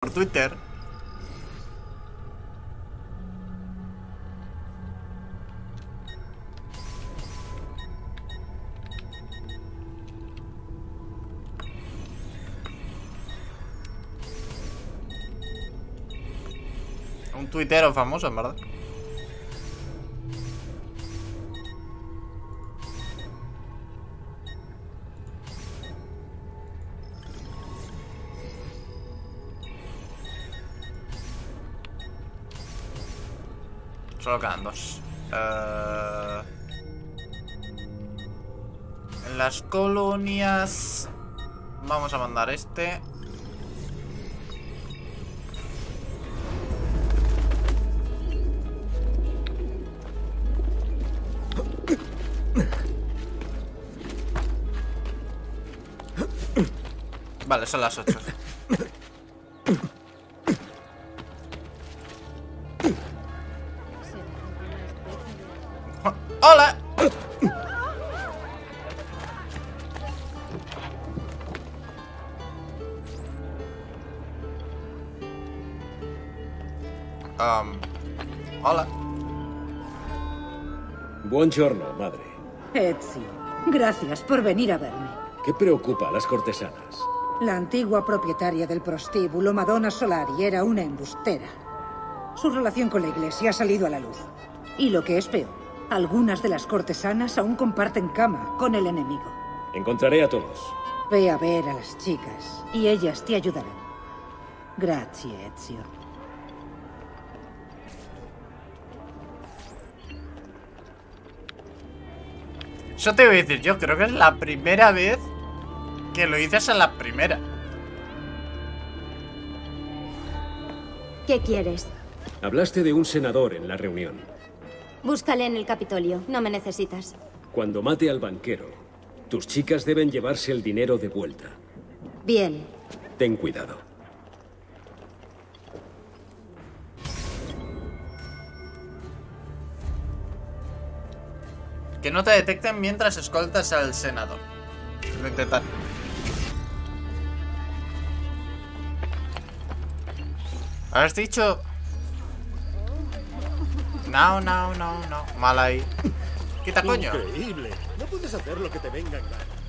por Twitter. Un tuitero famoso, en verdad. Solo quedan dos. Eh, En las colonias... Vamos a mandar este. Vale, son las 8. Buongiorno, madre. Ezio, gracias por venir a verme. ¿Qué preocupa a las cortesanas? La antigua propietaria del prostíbulo, Madonna Solari, era una embustera. Su relación con la iglesia ha salido a la luz. Y lo que es peor, algunas de las cortesanas aún comparten cama con el enemigo. Encontraré a todos. Ve a ver a las chicas y ellas te ayudarán. Gracias, Ezio. Yo te voy a decir, yo creo que es la primera vez que lo dices en la primera. ¿Qué quieres? Hablaste de un senador en la reunión. Búscale en el Capitolio. No me necesitas. Cuando mate al banquero, tus chicas deben llevarse el dinero de vuelta. Bien. Ten cuidado. Que no te detecten mientras escoltas al senador. Lo intentar. ¿Has dicho? No, no, no, no. Mal ahí. Quita coño. Increíble. No puedes hacer lo que te venga en gana.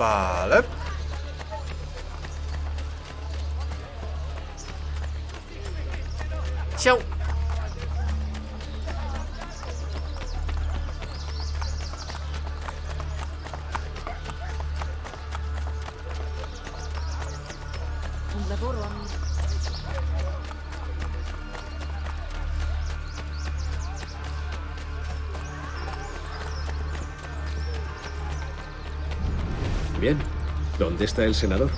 Vale. Chau. ¿Dónde está el senador?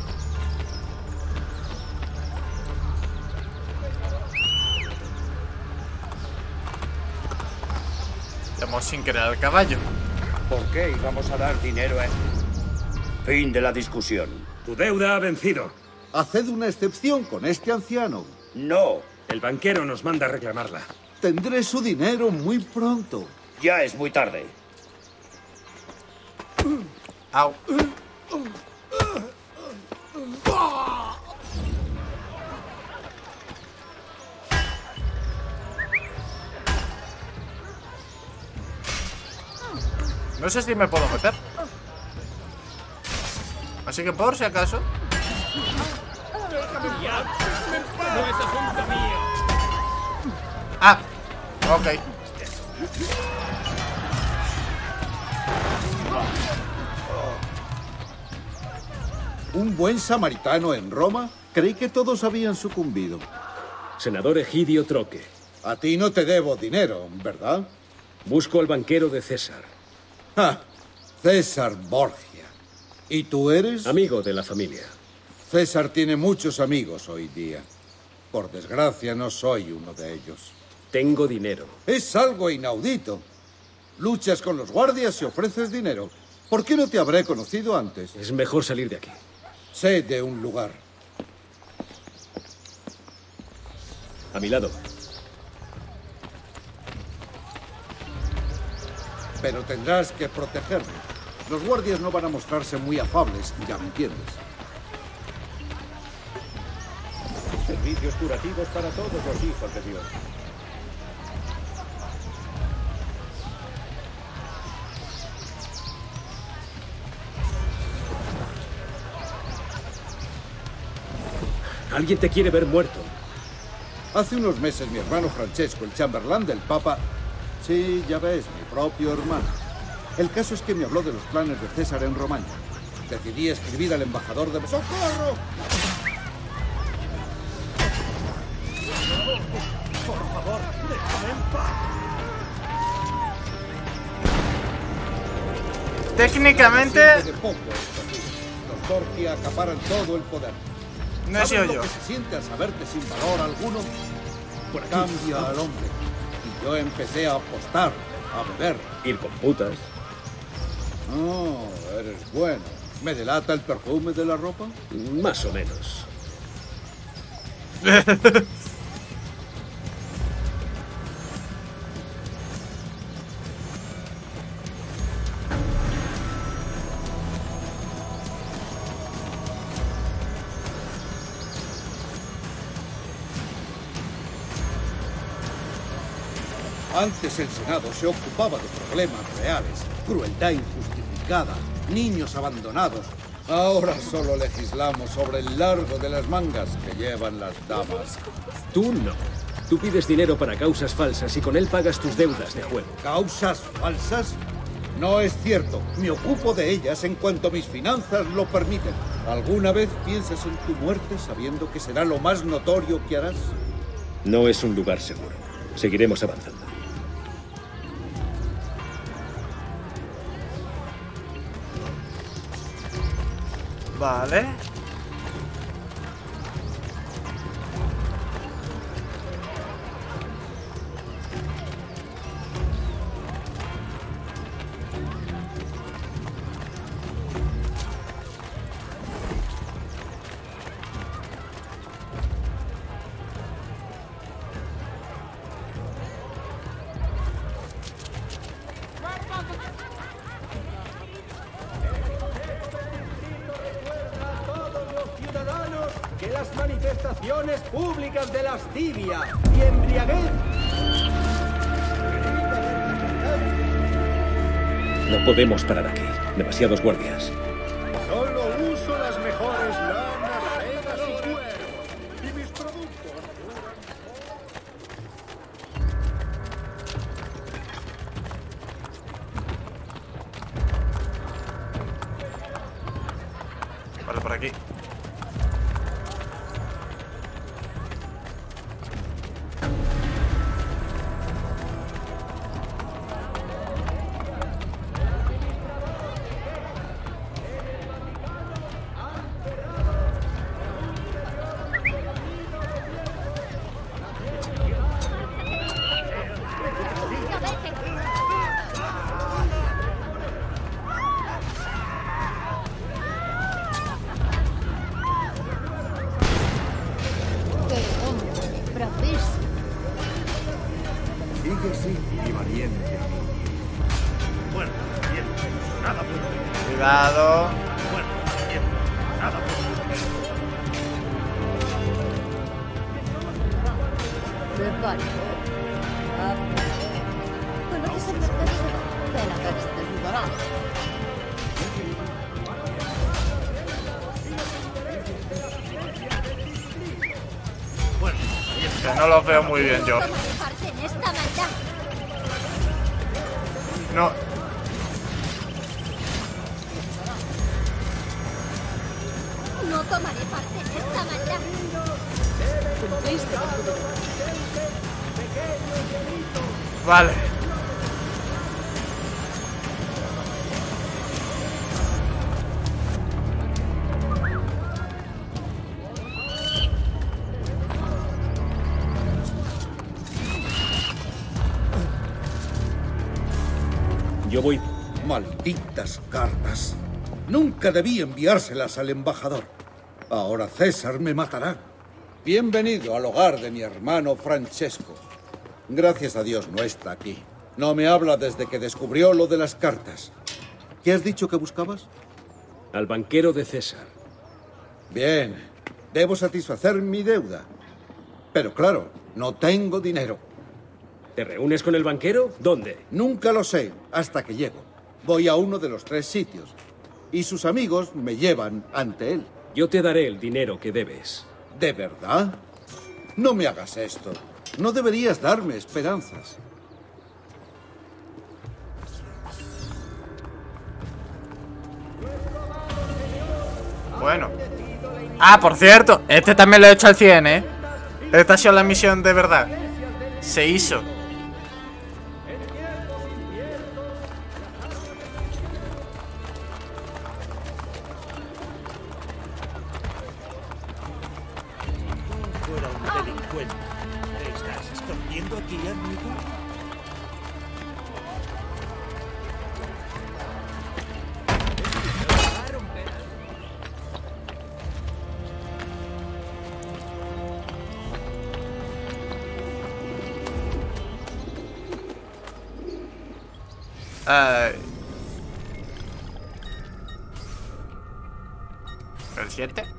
Hemos sin querer al caballo. ¿Por qué íbamos a dar dinero a Fin de la discusión. Tu deuda ha vencido. Haced una excepción con este anciano. No, El banquero nos manda a reclamarla. Tendré su dinero muy pronto. ya es muy tarde. Au. No sé si me puedo meter. Así que por si acaso. Ah, ok. Un buen samaritano en Roma. Creí que todos habían sucumbido. Senador Egidio Troque. A ti no te debo dinero, ¿verdad? Busco al banquero de César. Ah, César Borgia. ¿Y tú eres? Amigo de la familia. César tiene muchos amigos hoy día. Por desgracia, no soy uno de ellos. Tengo dinero. Es algo inaudito. Luchas con los guardias y ofreces dinero. ¿Por qué no te habré conocido antes? Es mejor salir de aquí. Sé de un lugar. A mi lado. Pero tendrás que protegerme. Los guardias no van a mostrarse muy afables, ya me entiendes. Servicios curativos para todos los hijos de Dios. Alguien te quiere ver muerto. Hace unos meses mi hermano Francesco, el chamberlain del Papa... Sí, ya ves, mi propio hermano. El caso es que me habló de los planes de César en Romaña. Decidí escribir al embajador de... ¡Socorro! Técnicamente, De poco esto aquí. Los Dorki acaparan todo el poder. no he sido ¿Sabes yo. que se siente al saber que sin valor alguno Por cambia al hombre? Y yo empecé a apostar, a beber. Ir con putas. Oh, eres bueno. ¿Me delata el perfume de la ropa? Más o menos. Antes el Senado se ocupaba de problemas reales, crueldad injustificada, niños abandonados. Ahora solo legislamos sobre el largo de las mangas que llevan las damas. Tú no. Tú pides dinero para causas falsas y con él pagas tus deudas de juego. ¿Causas falsas? No es cierto. Me ocupo de ellas en cuanto mis finanzas lo permiten. ¿Alguna vez piensas en tu muerte sabiendo que será lo más notorio que harás? No es un lugar seguro. Seguiremos avanzando. Vale. Públicas de lascivia y embriaguez No podemos parar aquí. Demasiados guardias. Solo uso las mejores lanas, sedas y cueros. Y mis productos Vale, por aquí. No lo veo muy bien yo. No. No tomaré parte en esta maldad. Vale. Malditas cartas. Nunca debí enviárselas al embajador. Ahora César me matará. Bienvenido al hogar de mi hermano Francesco. Gracias a Dios no está aquí. No me habla desde que descubrió lo de las cartas. ¿Qué has dicho que buscabas? Al banquero de César. Bien. Debo satisfacer mi deuda. Pero claro, no tengo dinero. ¿Te reúnes con el banquero? ¿Dónde? Nunca lo sé hasta que llego. Voy a uno de los tres sitios. Y sus amigos me llevan ante él. Yo te daré el dinero que debes. ¿De verdad? No me hagas esto. No deberías darme esperanzas. Bueno. Ah, por cierto, este también lo he hecho al 100, ¿eh? Esta ha sido la misión de verdad. Se hizo. Fuera un delincuente. ¿Te estás escondiendo aquí, amigo? Ay. ¿El 7?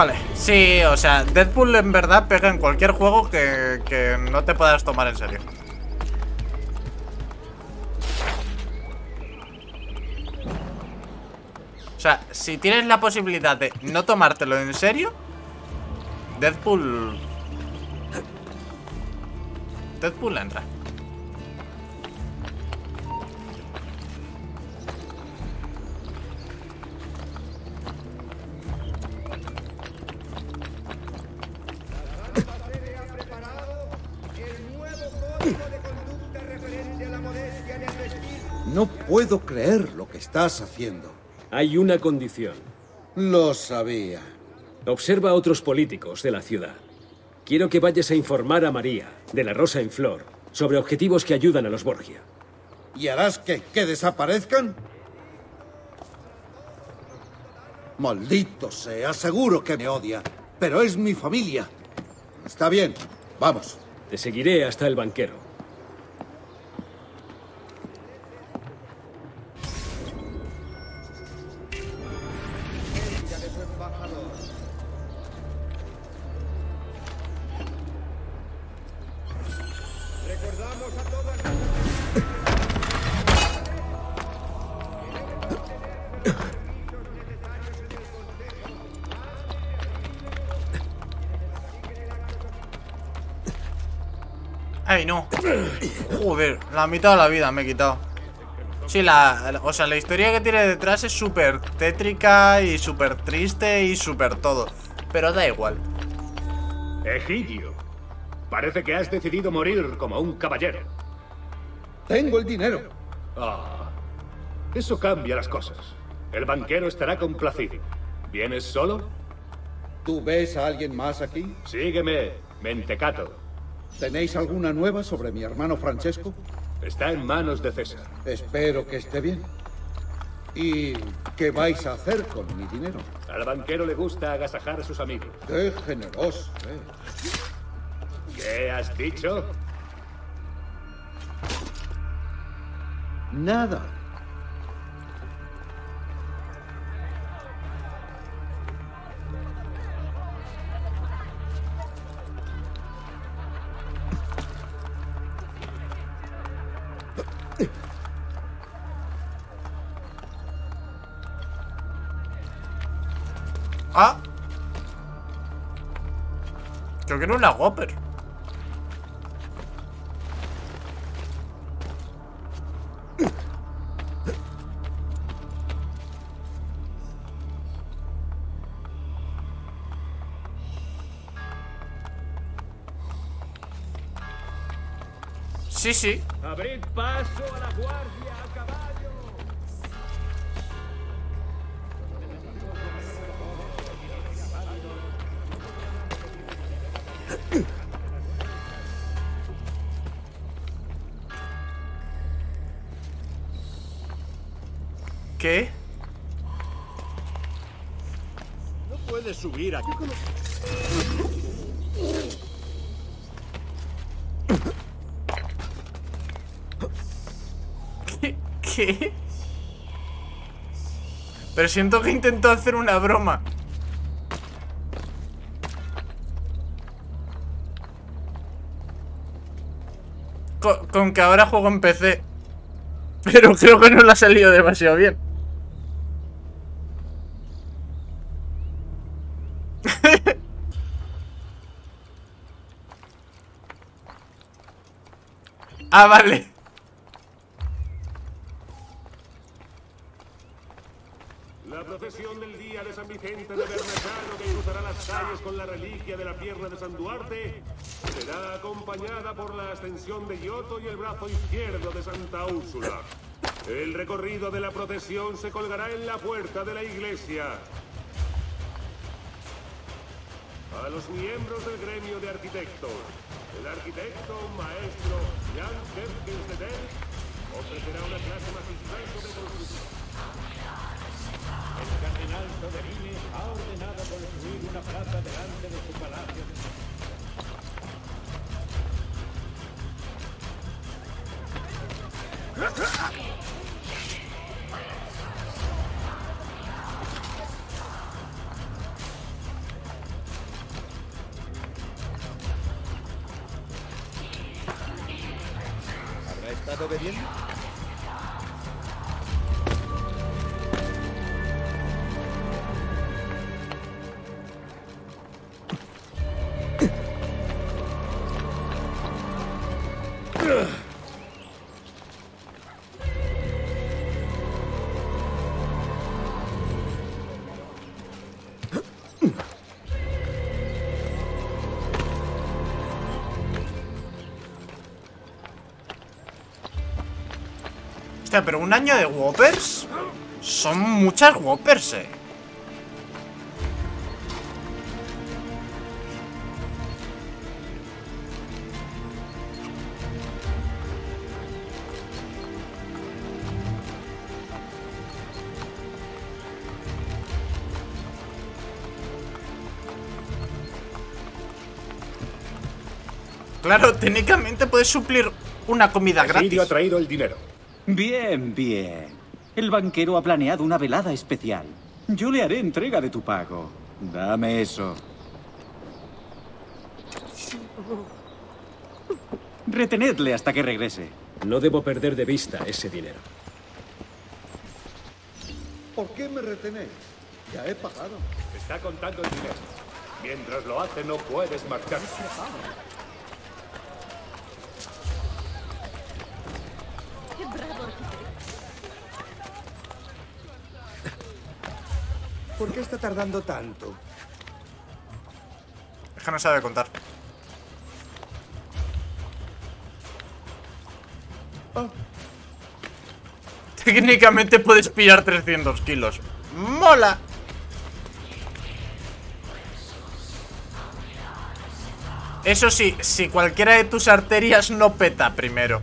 Vale, sí, o sea, Deadpool en verdad pega en cualquier juego que, que no te puedas tomar en serio. O sea, si tienes la posibilidad de no tomártelo en serio, Deadpool. Deadpool entra. Puedo creer lo que estás haciendo. Hay una condición. Lo sabía. Observa a otros políticos de la ciudad. Quiero que vayas a informar a María, de la Rosa en Flor, sobre objetivos que ayudan a los Borgia. ¿Y harás que, que desaparezcan? Maldito sea, seguro que me odia. Pero es mi familia. Está bien, vamos. Te seguiré hasta el banquero. La mitad de la vida me he quitado. Sí, la, la- o sea, la historia que tiene detrás es súper tétrica y súper triste y súper todo. Pero da igual. Egidio, parece que has decidido morir como un caballero. Tengo el dinero. Ah, eso cambia las cosas. El banquero estará complacido. ¿Vienes solo? ¿Tú ves a alguien más aquí? Sígueme, mentecato. ¿Tenéis alguna nueva sobre mi hermano Francesco? Está en manos de César. Espero que esté bien. ¿Y qué vais a hacer con mi dinero? Al banquero le gusta agasajar a sus amigos. ¡Qué generoso! ¿eh? ¿Qué has dicho? Nada. Era una Whopper. Sí, sí. Abrid paso a la guardia subir aquí. ¿Qué? Pero siento que intentó hacer una broma. Con, con que ahora juego en PC. Pero creo que no le ha salido demasiado bien. ah, vale. La procesión del día de San Vicente de Bernacano que cruzará las calles con la reliquia de la pierna de San Duarte será acompañada por la ascensión de Giotto y el brazo izquierdo de Santa Úrsula. El recorrido de la procesión se colgará en la puerta de la iglesia. A los miembros del gremio de arquitectos, el arquitecto maestro Jan Kerkens de Delft ofrecerá una clase magistral sobre construcción. El cardenal Soderini ha ordenado construir una plaza delante de su palacio. ¿Habrá Hostia, pero un año de Whoppers. Son muchas Whoppers, eh. Claro, técnicamente puedes suplir una comida gratis. Presidio ha traído el dinero. Bien, bien. El banquero ha planeado una velada especial. Yo le haré entrega de tu pago. Dame eso. Retenedle hasta que regrese. No debo perder de vista ese dinero. ¿Por qué me retenéis? Ya he pagado. Está contando el dinero. Mientras lo hace, no puedes marcharte. ¡Qué bravo arquitecto! ¿Por qué está tardando tanto? Es que no sabe contar. Técnicamente puedes pillar 300 kilos. ¡Mola! Eso sí, si cualquiera de tus arterias no peta primero.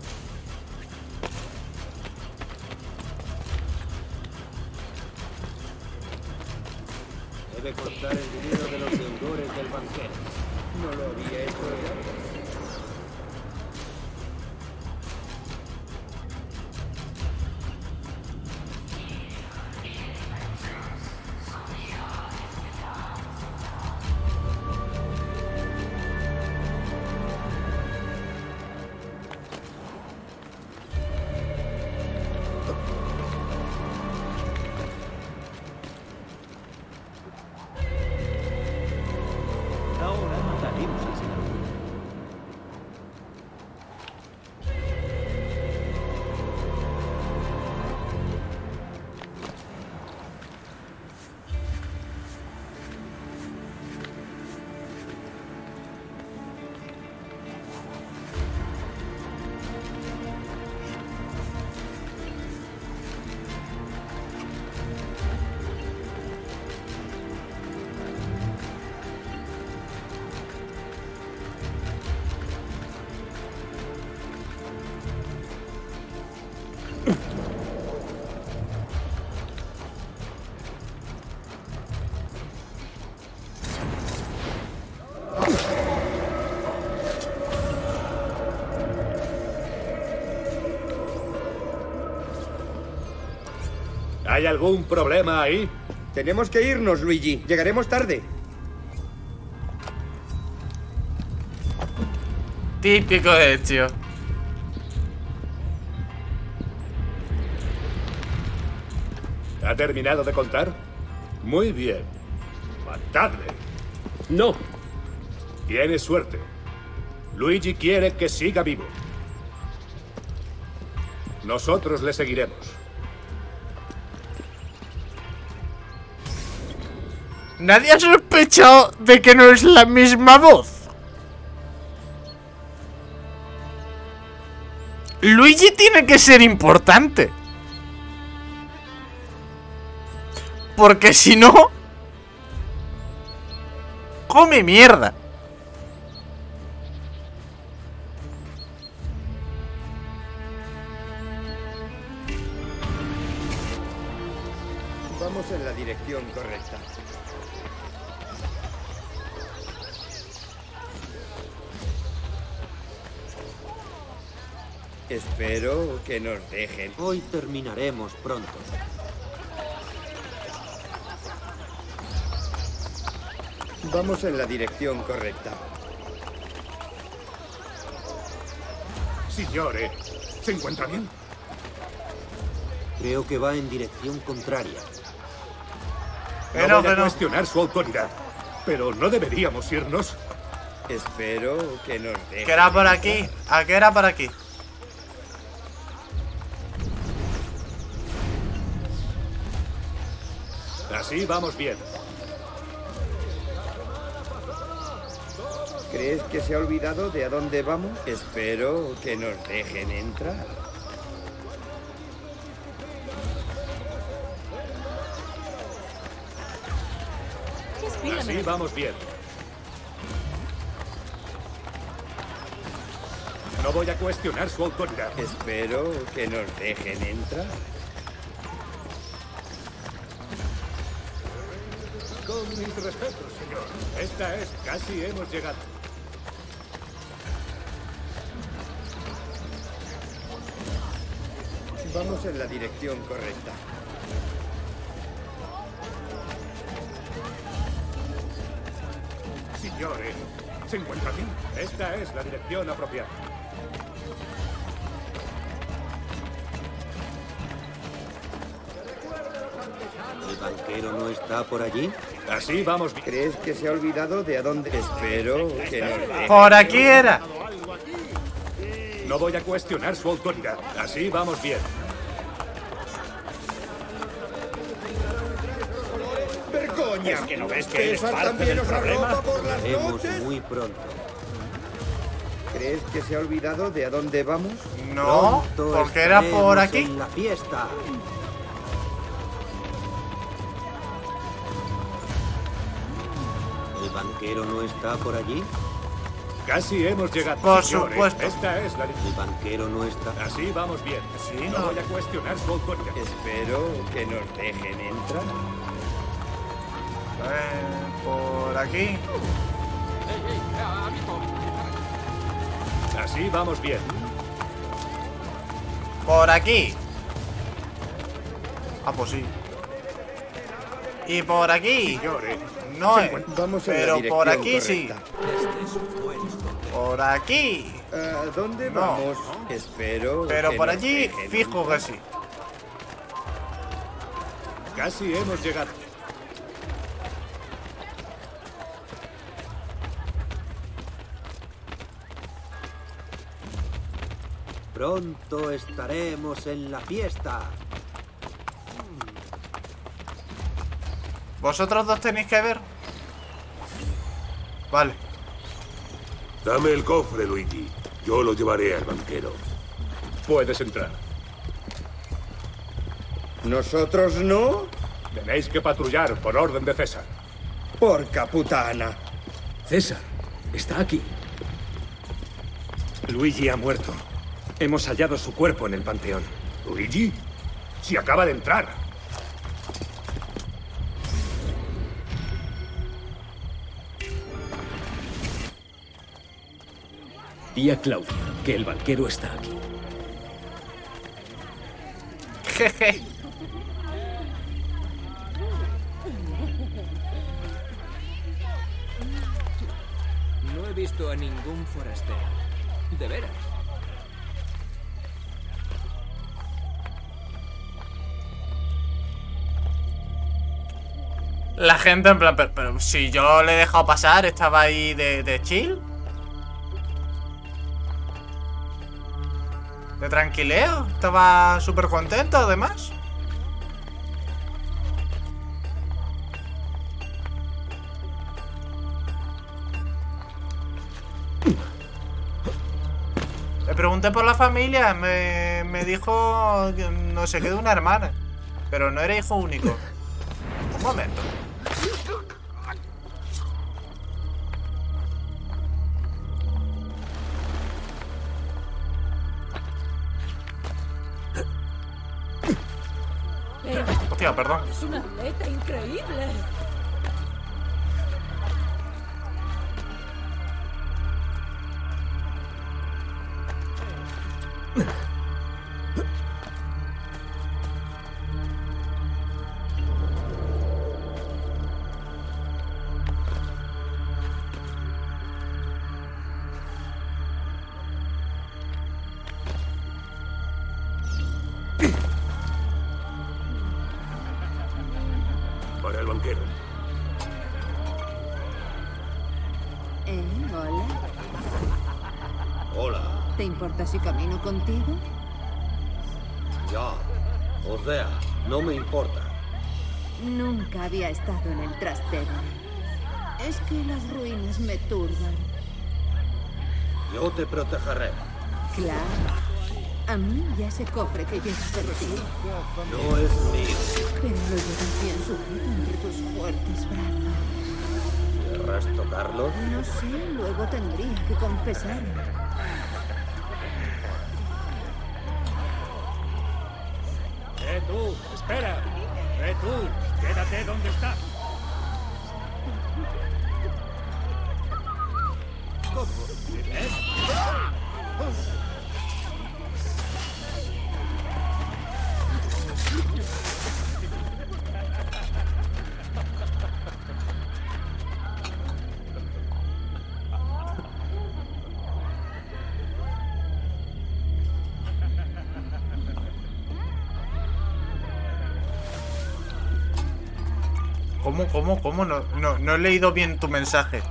¿Hay algún problema ahí? Tenemos que irnos, Luigi. Llegaremos tarde. Típico de. ¿Ha terminado de contar? Muy bien. Matadle. No. Tienes suerte. Luigi quiere que siga vivo. Nosotros le seguiremos. Nadie ha sospechado de que no es la misma voz. Luigi tiene que ser importante. Porque si no... Come mierda. Vamos en la dirección correcta. Espero que nos dejen. Hoy terminaremos pronto. Vamos en la dirección correcta. Signore, ¿se encuentra bien? Creo que va en dirección contraria. No Que no, voy a no. cuestionar su autoridad. Pero no deberíamos irnos. Espero que nos dejen. Que era por aquí. ¿A qué era por aquí? Así vamos bien. ¿Crees que se ha olvidado de a dónde vamos? Espero que nos dejen entrar. Así vamos bien. No voy a cuestionar su autoridad. Espero que nos dejen entrar. Mis respetos, señor. Esta es, casi hemos llegado. Vamos en la dirección correcta. Signore, ¿se encuentra bien? Esta es la dirección apropiada. Banquero no está por allí? Así vamos. ¿Crees que se ha olvidado de a dónde? Espero que dejen. Por aquí era. No voy a cuestionar su autoridad. Así vamos bien. ¡Vergoña! ¿Es que no ves que eres ¿César parte también del problema? por las noches? muy pronto. ¿Crees que se ha olvidado de a dónde vamos? No, Pronto porque era por aquí. En la fiesta. Banquero no está por allí? Casi hemos llegado. Por supuesto. Esta es la ¿El banquero no está? Así vamos bien. Sí, no, no. voy a cuestionar su autoridad. Espero que nos dejen entrar. Eh, por aquí. Así vamos bien. Por aquí. Ah, pues sí. Y por aquí. No, eh, Vamos en la pero por aquí sí. Por aquí. ¿A dónde No. vamos? Espero. Pero que por allí, fijo que sí. Casi hemos llegado. Pronto estaremos en la fiesta. ¿Vosotros dos tenéis que ver? Vale. Dame el cofre, Luigi. Yo lo llevaré al banquero. Puedes entrar. ¿Nosotros no? Tenéis que patrullar por orden de César. Por caputana. César, está aquí. Luigi ha muerto. Hemos hallado su cuerpo en el panteón. ¿Luigi? Si acaba de entrar. Tía Claudia, que el banquero está aquí. Jeje. No he visto a ningún forastero. De veras. La gente en plan, pero, pero si yo le he dejado pasar, estaba ahí de, de chill. De tranquileo, estaba súper contento además. Le pregunté por la familia, me, me dijo que no sé qué de una hermana, pero no era hijo único. Un momento. Es una atleta increíble. Banquero. Eh, hola. Hola. ¿Te importa si camino contigo? Ya. O sea, no me importa. Nunca había estado en el trastero. Es que las ruinas me turban. Yo te protegeré. Claro. A mí y a ese cofre que llevas de ti. No es mío. Pero lo llevas bien sujeto entre tus fuertes brazos. ¿Querrás tocarlo? No sé, luego tendría que confesar. ¡Eh, tú! ¡Espera! ¡Eh, tú! ¡Quédate donde estás! ¿Cómo, cómo, cómo? No, no, no he leído bien tu mensaje.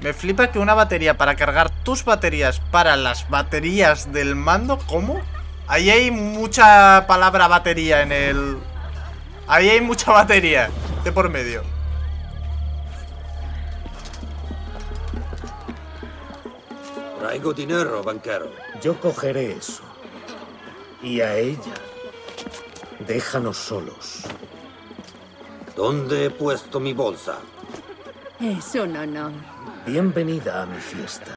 Me flipa que una batería para cargar tus baterías para las baterías del mando. ¿Cómo? Ahí hay mucha palabra batería en el... Ahí hay mucha batería de por medio. Traigo dinero, banquero. Yo cogeré eso. Y a ella. Déjanos solos. ¿Dónde he puesto mi bolsa? Es un honor. Bienvenida a mi fiesta.